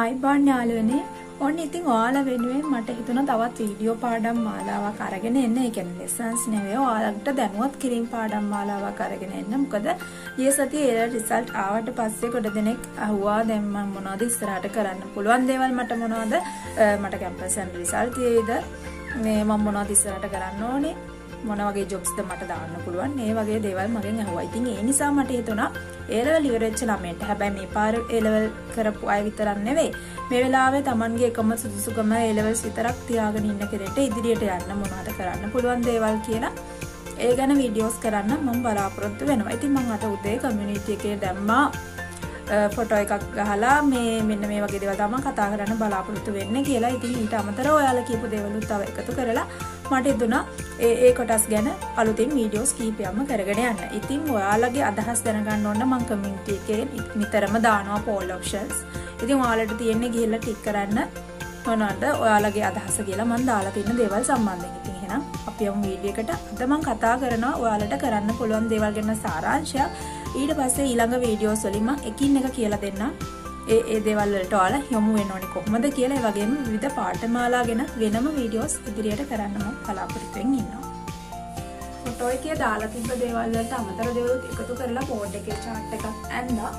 අයිබාන් යාළුවනේ ඔන්න ඉතින් ඔයාලා වෙනුවෙන් මට හිතුණා තවත් වීඩියෝ පාඩම් මාලාවක් අරගෙන එන්න. ඒ කියන්නේ ලෙසන්ස් නෙවෙයි. ඔයාලට දැනුවත් කිරීම පාඩම් මාලාවක් අරගෙන එන්න. මොකද ඊයේ සතියේ ඒ රිසල්ට් ආවට පස්සේ කොට දෙනෙක් අහුවා. දැන් මම මොනවද ඉස්සරහට කරන්න පුළුවන් දේවල්? මට මොනවද? මට කැම්පස් යන රිසල්ට් තියෙයිද? මේ මම මොනවද ඉස්සරහට කරන්න ඕනේ? මොන වගේ ජොබ්ස්ද මට දාන්න පුළුවන් ඒ වගේ දේවල් මගෙන් ඇහුවා. ඉතින් ඒ නිසා මට හිතුණා ඒ ලෙවල් ඉවර වෙච්ච ළමයට හැබැයි මේ පාර ඒ ලෙවල් කරපු අය විතරක් නෙවෙයි මේ වෙලාවේ Tamanගේ එකම සුදුසුකම ඒ ලෙවල්ස් විතරක් තියාගෙන ඉන්න කෙනෙක්ට ඉදිරියට යන්න මොනවද කරන්න පුළුවන් දේවල් කියලා ඒ ගැන වීඩියෝස් කරන්න මම බලාපොරොත්තු වෙනවා. ඉතින් මම අද උදේ කමියුනිටි එකේ දැම්මා ෆොටෝ එකක් ගහලා මේ මෙන්න මේ වගේ දේවල් තමයි කතා කරන්න බලාපොරොත්තු වෙන්නේ කියලා. ඉතින් ඊට අමතරව ඔයාලා කියපු දේවලුත් තව එකතු කරලා මට හිතුණා ඒ ඒ කොටස් ගැන අලුතින් වීඩියෝස් කීපයක්ම කරගෙන යන්න. ඉතින් ඔයාලගේ අදහස් දැනගන්න ඕන මම කමියුනිටි එකේ නිතරම දානවා පෝල් ඔප්ෂන්ස්. ඉතින් ඔයාලට තියෙන්නේ ගිහිල්ලා ටික් කරන්න මොනවද ඔයාලගේ අදහස කියලා මම දාලා තියෙන දේවල් සම්බන්ධයෙන්. ඉතින් එහෙනම් අපි යමු වීඩියෝ එකට. අද මම කතා කරනවා ඔයාලට කරන්න පුළුවන් දේවල් ගැන සාරාංශයක්. ඊට පස්සේ ඊළඟ වීඩියෝස් වලින් මම එකින් එක කියලා දෙන්නම්. ඒ ඒ දේවල් වලට ඔයාලා යොමු වෙන්න ඕනේ කොහොමද කියලා ඒ වගේම විවිධ පාඨමාලා ගැන වෙනම වීඩියෝස් ඉදිරියට කරන්න මම බලාපොරොත්තු වෙමින් ඉන්නවා. ෆොටෝ එකේ දාලා තිබ්බ දේවල් වලට අමතර දේවලුත් එකතු කරලා බෝඩ් එකේ chart එකක් ඇඳලා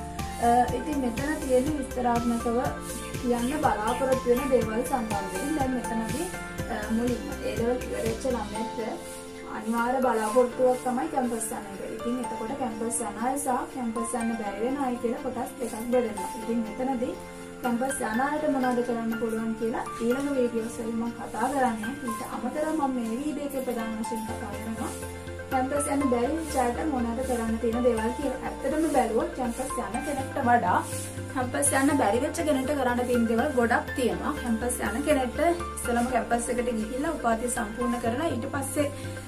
ඉතින් මෙතන තියෙන විස්තරාත්මකව කියන්න බලාපොරොත්තු වෙන දේවල් සම්බන්ධයෙන් දැන් මෙතනදී මුලින්ම ඒ ලෙවල් ඉවරෙච්ච ළමයට අනිවාර්ය බලාපොරොත්තුවක් තමයි කැම්පස් යන එක. ඉතින් එතකොට කැම්පස් යන අය සහ කැම්පස් යන්න බැරි වෙන අය කියලා කොටස් දෙකක් බෙදෙනවා. ඉතින් මෙතනදී කැම්පස් යන අයට මොනවද කරන්න පුළුවන් කියලා ඊළඟ වීඩියෝස් වලින් මම කතා කරන්නේ. ඊට අමතරව මම මේ වීඩියෝ එකේ ප්‍රධාන වශයෙන් කතා කරනවා කැම්පස් යන බැරි විචාරට මොනවද කරන්න තියෙන දේවල් කියලා. ඇත්තටම බැලුවොත් කැම්පස් යන කෙනෙක්ට වඩා කැම්පස් යන්න බැරි වෙච්ච කෙනෙක්ට කරන්න තියෙන දේවල් ගොඩක් තියෙනවා. කැම්පස් යන කෙනෙක්ට ඉස්සලම කැම්පස් එකට ගිහිල්ලා උපාධිය සම්පූර්ණ කරලා ඊට පස්සේ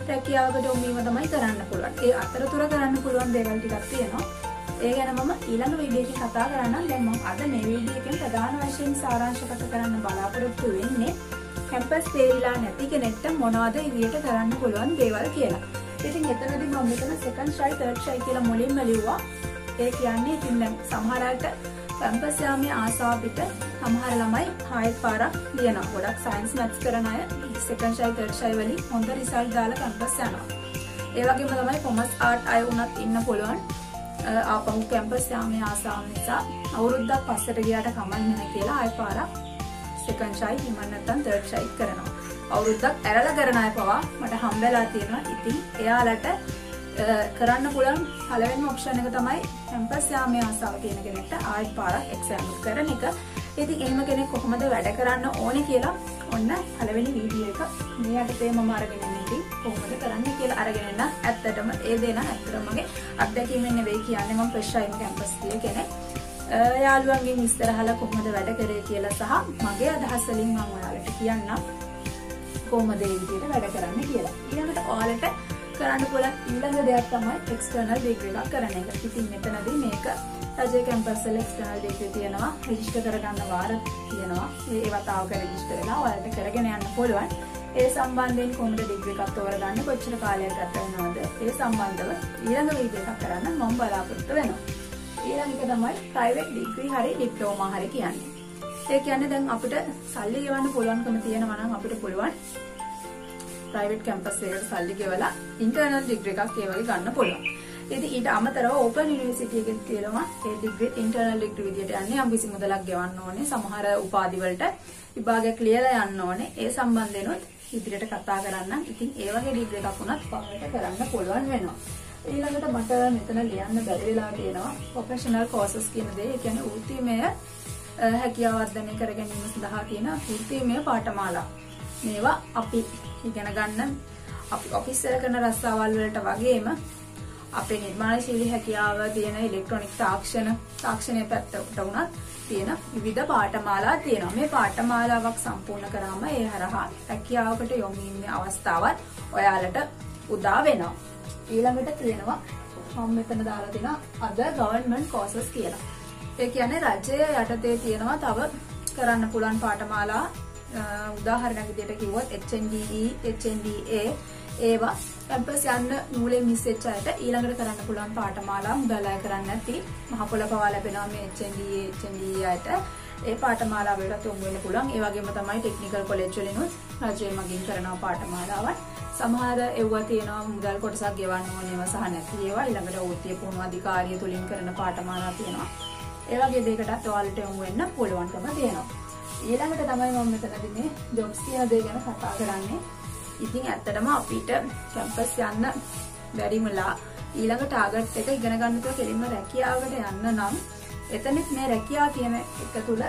රැකියාවකට යොමු වීම තමයි කරන්න පුළුවන්. ඒ අතරතුර කරන්න පුළුවන් දේවල් ටිකක් තියෙනවා. ඒ ගැන මම ඊළඟ වීඩියෝ එකේ කතා කරන්නම්. දැන් මම අද මේ වීඩියෝ එකෙන් ප්‍රධාන වශයෙන් සාරාංශගත කරන්න බලාපොරොත්තු වෙන්නේ කැම්පස් තේරිලා නැති කෙනෙක්ට මොනවද ඉදිරියට කරන්න පුළුවන් දේවල් කියලා. ඉතින් එතනදී මම මෙතන සෙකන්ඩ් ෂයි තර්ඩ් ෂයි කියලා මුලින්ම ලිව්වා. ඒ කියන්නේ ඉතින් දැන් සමහර අයට කැම්පස් යාමේ ආසාව පිට සමහර ළමයි ආයෙත් පාරක් ලියනවා. ගොඩක් සයන්ස් මැත්ස් කරන අය සෙකන්ඩ් ෂයි තර්ඩ් ෂයි වලින් හොඳ රිසල්ට් දාලා කැම්පස් යනවා. ඒ වගේම තමයි කොමර්ස් ආර්ට් අය වුණත් ඉන්න පුළුවන්. ආපහු කැම්පස් යාමේ ආසාව නිසා අවුරුද්දක් පස්සට ගියාට කමක් නැහැ කියලා ආයෙ පාරක් සෙකන්ඩ් ෂයි හිමන් නැත්නම් තර්ඩ් ෂයි කරනවා. අවුරුද්දක් ඇරලා කරන අය පවා මට හම්බෙලා තියෙනවා. ඉතින් එයාලට කරන්න පුළුවන් පළවෙනිම ඔප්ෂන් එක තමයි කැම්පස් යාමේ ආසාව තියෙන කෙනෙක්ට ආයෙත් පාරක් එක්සෑම් කරන එක. ඉතින් එහෙම කෙනෙක් කොහොමද වැඩ කරන්න ඕනේ කියලා ඔන්න පළවෙනි වීඩියෝ එක මේ යටතේ මම අරගෙන ඉන්නේ ඉතින් කොහොමද කරන්නේ කියලා අරගෙන එන්න. ඇත්තටම ඒ දේ නම් ඇත්තටම මගේ අත්දැකීමෙන් නෙවෙයි කියන්නේ මම ෆ්‍රෙෂ් ආයිම කැම්පස් ගිය කෙනෙක්. යාළුවන්ගෙන් විස්තර අහලා කොහොමද වැඩ කරේ කියලා සහ මගේ අදහස් වලින් මම ඔයාලට කියන්නම්. කොහොමද ඒ විදිහට වැඩ කරන්න කියලා. ඊළඟට ඔයාලට කරන්න පුළුවන් ඊළඟ දෙයක් තමයි එක්ස්ටර්නල් ඩිග්‍රී එකක් කරන එක. ඉතින් මෙතනදී මේක රජයේ කැම්පස් වල එක්ස්ටර්නල් ඩිග්‍රී තියෙනවා. රෙජිස්ටර් කරගන්න වාර තියෙනවා. ඒවා තාවක රෙජිස්ටර් වෙලා ඔයාලට කරගෙන යන්න පුළුවන්. ඒ සම්බන්ධයෙන් කොහොමද ඩිග්‍රී එකක් තෝරගන්න කොච්චර කාලයක් ගත වෙනවද? ඒ සම්බන්ධව ඊළඟ වීඩියෝ එකක් කරන්න මම බලාපොරොත්තු වෙනවා. ඊළඟ එක තමයි ප්‍රයිවට් ඩිග්‍රී හරි ඩිප්ලෝමා හරි කියන්නේ. ඒ කියන්නේ දැන් අපිට සල්ලි ගෙවන්න පුළුවන්කම තියෙනවා නම් අපිට පුළුවන් ප්‍රයිවට් කැම්පස් එකකට සල්ලි ගෙවලා ඉන්ටර්නල් ඩිග්‍රී එකක් ඒ වගේ ගන්න පුළුවන්. ඉතින් ඊට අමතරව ඕපන් යුනිවර්සිටි එකෙත් තියෙනවා ඒ ඩිග්‍රී ඉන්ටර්නල් ඩිග්‍රී විදියට යන්නේ යම් කිසි මුදලක් ගෙවන්න ඕනේ. සමහර උපාධි වලට විභාගයක් ලියලා යන්න ඕනේ. ඒ සම්බන්ධෙනොත් ඉදිරියට කතා කරන්න. ඉතින් ඒ වගේ ඩිග්‍රී එකක් වුණත් පාරට කරන්න පුළුවන් වෙනවා. ඊළඟට මට මෙතන ලියන්න බැරි වෙලා තියෙනවා ප්‍රොෆෙෂනල් කෝසස් කියන දේ. ඒ කියන්නේ වෘත්තීමය හැකියාව වර්ධනය කර ගැනීම සඳහා තියෙන වෘත්තීමය පාඨමාලා. මේවා අපි ඉගෙන ගන්න අපි ඔෆිස් වල කරන රස්සාවල් වලට වගේම අපේ නිර්මාණශීලී හැකියාව තියෙන ඉලෙක්ට්‍රොනික තාක්ෂණ තාක්ෂණයේ පැත්තට උනත් තියෙන විවිධ පාඨමාලා තියෙනවා. මේ පාඨමාලාවක් සම්පූර්ණ කරාම ඒ හරහා හැකියාවකට යොමු වීමේ අවස්ථාවත් ඔයාලට උදා වෙනවා. ඊළඟට තියෙනවා මම මෙතන දාලා තියෙනවා other government courses කියලා. ඒ කියන්නේ රජය යටතේ තියෙනවා තව කරන්න පුළුවන් පාඨමාලා උදාහරණයක් විදිහට කිව්වොත් HNDE, HNDA ඒවා කැම්පස් යන්න නූලෙන් මිස් වෙච්ච අයට ඊළඟට කරන්න පුළුවන් පාඨමාලා මුදල් අය කරන්න නැති මහ පොළ පවා ලැබෙනවා මේ HNDA HNDE අයට ඒ පාඨමාලාවලට යොමු වෙන්න පුළුවන්. ඒ වගේම තමයි ටෙක්නිකල් කොලෙජ් වලිනුත් රජය මගින් කරන පාඨමාලාවන්. සමහර ඒවා තියෙනවා මුදල් කොටසක් ගෙවන්න ඕන ඒවා සහ නැති ඒවා. ඊළඟට ඕතිය පුහුණු අධිකාරිය තුලින් කරන පාඨමාලා තියෙනවා. ඒ වගේ දෙයකටත් ඔයාලට යොමු වෙන්න පුළුවන්කම තියෙනවා. ඊළඟට තමයි මම මෙතනදී මේ ජොබ්ස් කියන දේ ගැන කතා කරන්නේ. ඉතින් ඇත්තටම අපිට කැම්පස් යන්න බැරිමලා ඊළඟ ටාගට් එක ඉගෙන ගන්නකොට කෙලින්ම රැකියාවකට යන්න නම් එතනෙත් මේ රැකියාව කියන එක තුල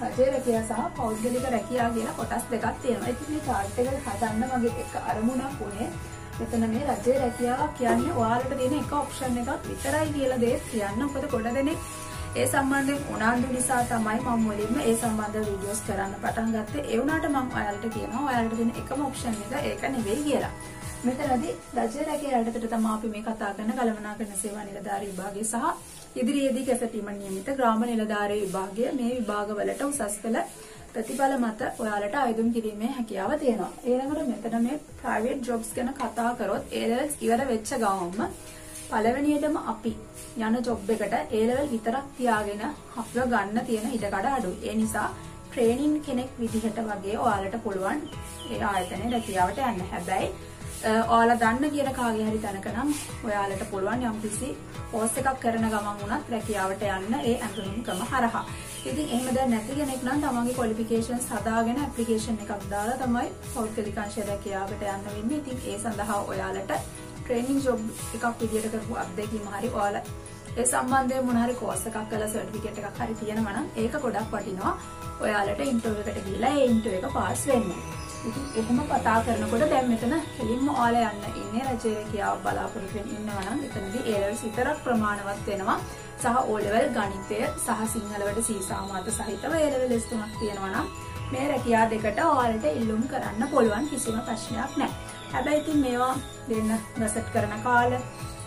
රජයේ රැකියාව සහ පෞද්ගලික රැකියාව කියලා කොටස් දෙකක් තියෙනවා. ඉතින් මේ chart එක හදන්න මගේ එක අරමුණක් උනේ මෙතන මේ රජයේ රැකියාව කියන්නේ ඔයාලට තියෙන එක ඔප්ෂන් එකක් විතරයි කියලා දෙයක් කියන්න. මොකද ගොඩ දෙනෙක් ඒ සම්බන්ධයෙන් උනන්දු නිසා තමයි මම මුලින්ම ඒ සම්බන්ධ වීඩියෝස් කරන්න පටන් ගත්තේ. ඒ වුණාට මම ඔයාලට කියනවා ඔයාලට තියෙන එකම ඔප්ෂන් එක ඒක නෙවෙයි කියලා. මෙතනදී රජය රැකියාව යටතට තමයි අපි මේ කතා කරන කළමනාකරණ සේවා නිලධාරී විභාගය සහ ඉදිරියේදී කැසටීම නියමිත ග්‍රාම නිලධාරී විභාගය මේ විභාගවලට උසස් පෙළ ප්‍රතිඵල මත ඔයාලට අයදුම් කිරීමේ හැකියාව තියෙනවා. ඊළඟට මෙතන මේ ප්‍රයිවට් ජොබ්ස් ගැන කතා කරොත් A levels ඉවර වෙච්ච ගමන්ම පළවෙනියටම අපි යන ජොබ් එකට A level විතරක් තියාගෙන අපිව ගන්න තියෙන ඉඩකඩ අඩුයි. ඒ නිසා ට්‍රේනින් කෙනෙක් විදිහට වගේ ඔයාලට පුළුවන් ඒ ආයතනයේ රැකියාවට යන්න. හැබැයි ඔයාලා දන්න කියන කාගේ හරි තැනක නම් ඔයාලට පුළුවන් යම්කිසි කෝස් එකක් කරන ගමන් වුණත් රැකියාවට යන්න ඒ ඇඳුම් ක්‍රම හරහා. ඉතින් එහෙම දැන් නැති කෙනෙක් නම් තමන්ගේ ක්වොලිෆිකේෂන්ස් හදාගෙන ඇප්ලිකේෂන් එකක් දාලා තමයි පෞද්ගලික අංශ රැකියාවට යන්න වෙන්නේ. ඉතින් ඒ සඳහා ඔයාලට ට්‍රේනින් ජොබ් එකක් විදියට කරපු අත්දැකීම හරි ඔයාලා ඒ සම්බන්ධයෙන් මොන හරි කෝස් එකක් කරලා සර්ටිෆිකේට් එකක් හරි තියෙනවා නම් ඒක ගොඩක් වටිනවා. ඔයාලට ඉන්ටර්විව් එකට ගිහලා ඒ ඉන්ටර්විව් එක පාස් වෙන්න. ඉතින් එහෙම කතා කරනකොට දැන් මෙතන කෙලින්ම ඔයාලා යන්න ඉන්නේ රජයේ කියාව බලාපොරොත්තු වෙන්න ඉන්නවා නම් එතනදී A levels විතරක් ප්‍රමාණවත් වෙනවා සහ O level ගණිතය සහ සිංහල වලට සීසා මාත සහිතව A level තුනක් තියෙනවා නම් මේ රැකියා දෙකට ඔයාලට ඉල්ලුම් කරන්න පුළුවන් කිසිම ප්‍රශ්නයක් නැහැ. හැබැයි ඉතින් මේවා දෙන්න ගසට් කරන කාල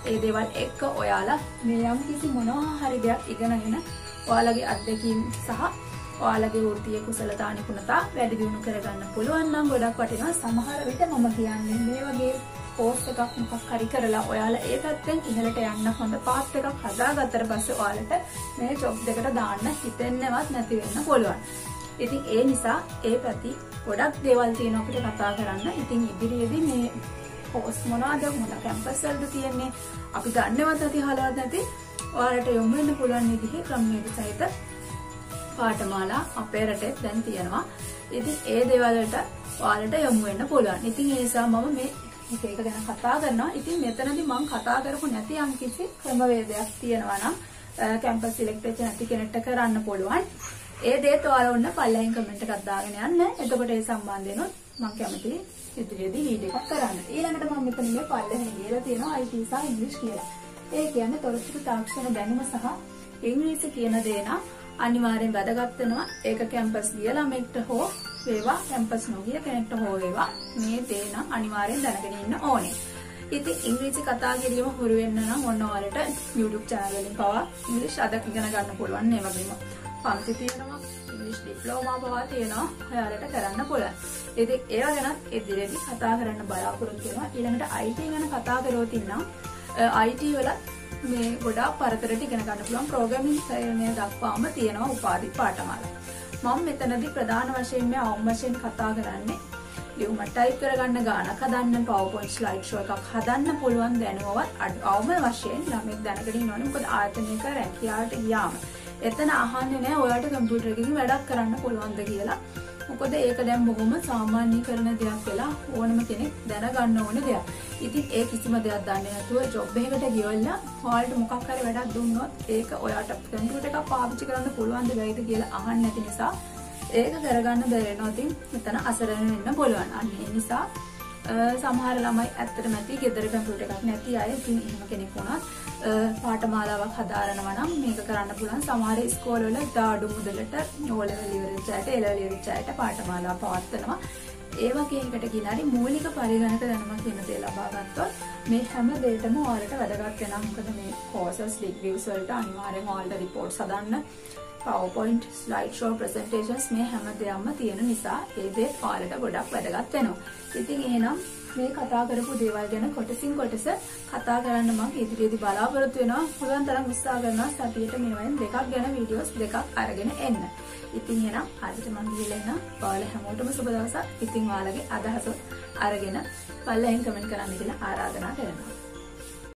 ඒ දේවල් එක්ක ඔයාලා මේ යම් කිසි මොනවා හරි දෙයක් ඉගෙනගෙන ඔයාලගේ අත්දැකීම් සහ ඔයාලගේ වෘත්තීය කුසලතා නිපුණතා වැඩි දියුණු කරගන්න පුළුවන් නම් ගොඩක් වටිනවා සමහර විට මම කියන්නේ මේ වගේ කෝස් එකක් මොකක් හරි කරලා ඔයාලා ඒ පැත්තෙන් ඉහළට යන්න හොඳ පාත් එකක් හදාගත්තට පස්සේ ඔයාලට මේ ජොබ් දෙකට දාන්න හිතෙන්නවත් නැති වෙන්න පුළුවන්. ඉතින් ඒ නිසා ඒ පැති ගොඩක් දේවල් තියෙනවා අපිට කතා කරන්න. ඉතින් ඉදිරියේදී මේ කෝස් මොනවද මොන කැම්පස් වලද තියෙන්නේ අපි දන්නවත් නැති හලවත් නැති ඔයාලට යොමු වෙන්න පුළුවන් විදිහේ ක්‍රමයක සහිත පාඨමාලා අපේ රටේ දැන් තියෙනවා. ඉතින් ඒ දේවල් වලට ඔයාලට යොමු වෙන්න පුළුවන්. ඉතින් ඒ නිසා මම මේ එක එක ගැන කතා කරනවා. ඉතින් මෙතනදී මම කතා කරපු නැති යම් කිසි ක්‍රමවේදයක් තියෙනවා නම් කැම්පස් සිලෙක්ට් වෙච්ච නැති කෙනෙක්ට කරන්න පුළුවන්. ඒ දේත් ඔයාලා ඔන්න පල්ලෙහින් කමෙන්ට් එකක් දාගෙන යන්න. එතකොට ඒ සම්බන්ධයෙන්ොත් මම කැමතියි ඉදිරියේදී වීඩියෝ එකක් කරන්න. ඊළඟට මම මෙතන මේ පල්ලෙහින් කියලා තියෙනවා IT සහ ඉංග්‍රීසි කියලා. ඒ කියන්නේ තොරතුරු තාක්ෂණ දැනුම සහ ඉංග්‍රීසි කියන දේ නම් අනිවාර්යෙන් වැදගත් වෙනවා. ඒක කැම්පස් ගිය ළමෙක්ට හෝ වේවා කැම්පස් නොගිය කෙනෙක්ට හෝ වේවා මේ දේ නම් අනිවාර්යෙන් දැනගෙන ඉන්න ඕනේ. ඉතින් ඉංග්‍රීසි කතා කිරීම හුරු වෙන්න නම් ඔන්න ඔයාලට YouTube channel වලින් පවා ඉංග්‍රීසි අද ඉගෙන ගන්න පුළුවන්. ඒ වගේම පන්ති තියෙනවා ඉංග්‍රීසි ඩිප්ලෝමා පවා තියෙනවා. ඔයාලට කරන්න පුළුවන්. ඉතින් ඒවා ගැන ඉදිරියේදී කතා කරන්න බලාපොරොත්තු වෙනවා. ඊළඟට IT ගැන කතා කරොත් ඉන්නම් IT වල මේ ගොඩාක් පරතරට ඉගෙන ගන්න පුළුවන් ප්‍රෝග්‍රෑමින් ශ්‍රේණිය දක්වාම තියෙනවා උපාධි පාඨමාලා. මම මෙතනදී ප්‍රධාන වශයෙන් මේ අවම වශයෙන් කතා කරන්නේ ලියුම ටයිප් කරගන්න ගානක් හදන්න PowerPoint slide show එකක් හදන්න පුළුවන් දැනුමවත් අවම වශයෙන් ළමෙක් දැනගෙන ඉන්න ඕනේ. මොකද ආයතනයක රැකියාවට ගියාම එතන අහන්නේ නැහැ ඔයාලට කම්පියුටර් එකකින් වැඩක් කරන්න පුළුවන්ද කියලා. මොකද ඒක දැන් බොහොම සාමාන්‍යීකරණ දෙයක් වෙලා ඕනම කෙනෙක් දැනගන්න ඕන දෙයක්. ඉතින් ඒ කිසිම දෙයක් දන්නේ නැතුව ජොබ් එකකට ගියවලා ඔයාලට මොකක් හරි වැඩක් දුන්නොත් ඒක ඔයාට කම්පියුටර් එකක් පාවිච්චි කරන්න පුළුවන්ද බැයිද කියලා අහන්න නැති නිසා ඒක කරගන්න බැරි වෙනවා. ඉතින් මෙතන අසරණ වෙන්න පුළුවන්. අන්න ඒ නිසා සමහර ළමයි ඇත්තටම ඇති ගෙදර කම්පියුටර් එකක් නැති අය ඉතින් එහෙම කෙනෙක් වුණත් පාඨමාලාවක් හදාරනවා නම් මේක කරන්න පුළුවන්. සමහර ඉස්කෝලවල දාඩු මුදලට O level ඉවරෙච්ච අයට A level ඉවරෙච්ච අයට පාඨමාලා පවත්වනවා. ඒ වගේ එකට කියලා හරි මූලික පරිගණක දැනුමක් වෙන දේ ලබා ගත්තොත් මේ හැම දෙයකම ඔයාලට වැදගත් වෙනවා. මොකද මේ courses degrees වලට අනිවාර්යෙන් ඔයාලට reports හදන්න. PowerPoint slide show presentations මේ හැම දෙයක්ම තියෙන නිසා ඒ දේත් ඔයාලට ගොඩක් වැදගත් වෙනවා. ඉතින් එහෙනම් මේ කතා කරපු දේවල් ගැන කොටසින් කොටස කතා කරන්න මම ඉදිරියේදී බලාපොරොත්තු වෙනවා. පුළුවන් තරම් උත්සාහ කරනවා සතියට මේවෙන් දෙකක් ගැන වීඩියෝස් දෙකක් අරගෙන එන්න. ඉතින් එහෙනම් අදට මම ගිහලා එනවා. ඔයාලා හැමෝටම සුබ දවසක්. ඉතින් ඔයාලගේ අදහස අරගෙන පල්ලෙන් කමෙන්ට් කරන්න කියලා ආරාධනා කරනවා.